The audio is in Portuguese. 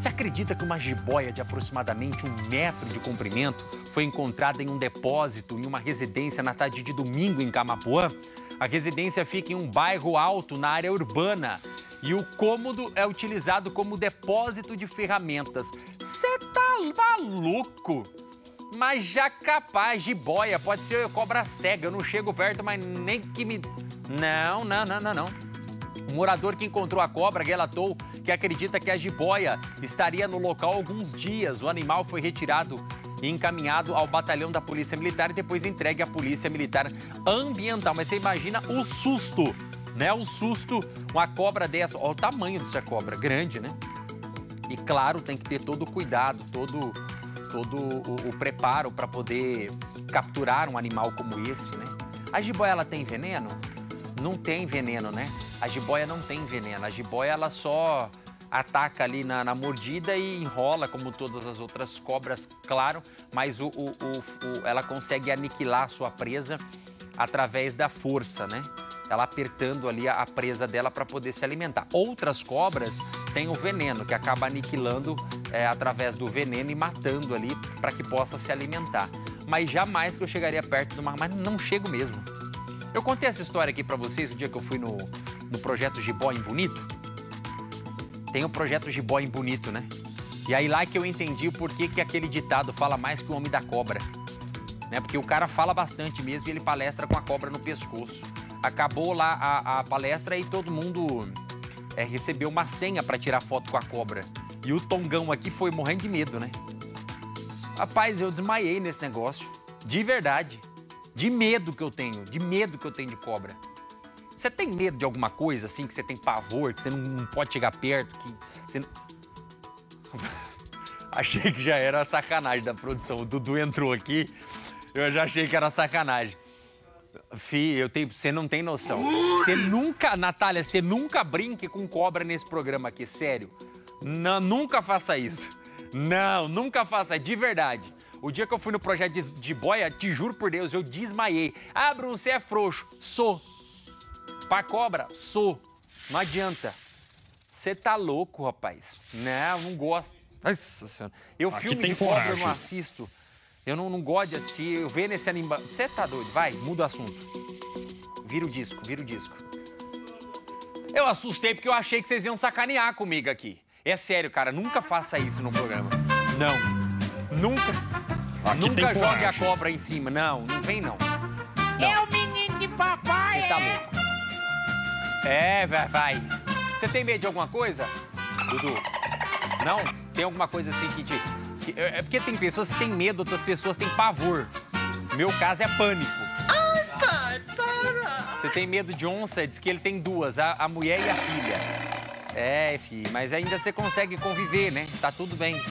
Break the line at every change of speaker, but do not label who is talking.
Você acredita que uma jiboia de aproximadamente um metro de comprimento foi encontrada em um depósito em uma residência na tarde de domingo em Camapuã? A residência fica em um bairro alto na área urbana e o cômodo é utilizado como depósito de ferramentas. Você tá maluco? Mas já capaz, jiboia, pode ser cobra cega. Eu não chego perto, mas nem que me. Não, não, não, não, não. O morador que encontrou a cobra relatou que acredita que a jiboia estaria no local alguns dias. O animal foi retirado e encaminhado ao batalhão da Polícia Militar e depois entregue à Polícia Militar Ambiental. Mas você imagina o susto, né? O susto, uma cobra dessa. Olha o tamanho dessa cobra, grande, né? E claro, tem que ter todo o cuidado, todo, todo o, o preparo para poder capturar um animal como esse, né? A jiboia, ela tem veneno? Não tem veneno, né? A jiboia não tem veneno. A jiboia, ela só ataca ali na, na, mordida e enrola, como todas as outras cobras, claro, mas o, o, o, ela consegue aniquilar a sua presa através da força, né? Ela apertando ali a, a presa dela para poder se alimentar. Outras cobras têm o veneno, que acaba aniquilando é, através do veneno e matando ali para que possa se alimentar. Mas jamais que eu chegaria perto de uma... Mas não chego mesmo. Eu contei essa história aqui para vocês o dia que eu fui no, no projeto Gibó em Bonito tem o projeto Gibó em Bonito, né? E aí lá que eu entendi o porquê que aquele ditado fala mais que o homem da cobra. Né? Porque o cara fala bastante mesmo e ele palestra com a cobra no pescoço. Acabou lá a, a palestra e todo mundo é, recebeu uma senha para tirar foto com a cobra. E o Tongão aqui foi morrendo de medo, né? Rapaz, eu desmaiei nesse negócio. De verdade. De medo que eu tenho. De medo que eu tenho de cobra. Você tem medo de alguma coisa, assim, que você tem pavor, que você não pode chegar perto, que você... achei que já era sacanagem da produção. O Dudu entrou aqui, eu já achei que era sacanagem. Fi, eu tenho, você não tem noção. Você nunca, Natália, você nunca brinque com cobra nesse programa aqui, sério. Não, nunca faça isso. Não, nunca faça, de verdade. O dia que eu fui no projeto de, de boia, te juro por Deus, eu desmaiei. Ah, Bruno, você é frouxo. Sou. Pra cobra, sou. Não adianta. Você tá louco, rapaz. Não, não gosto. Nossa senhora. Eu Aqui filme de cobra eu não assisto. Eu não, não gosto de assistir. Eu vejo nesse animal. Você tá doido? Vai, muda o assunto. Vira o disco, vira o disco. Eu assustei porque eu achei que vocês iam sacanear comigo aqui. É sério, cara. Nunca faça isso no programa. Não. Nunca. Aqui nunca jogue a cobra em cima. Não, não vem não. não.
É o menino de papai.
Você tá
é?
louco. É, vai. Você tem medo de alguma coisa, Dudu? Não? Tem alguma coisa assim que te... Que... É, é porque tem pessoas que têm medo, outras pessoas têm pavor. Meu caso é pânico.
Ai, pai, para!
Você tem medo de onça? Diz que ele tem duas, a, a mulher e a filha. É, filho, mas ainda você consegue conviver, né? Tá tudo bem.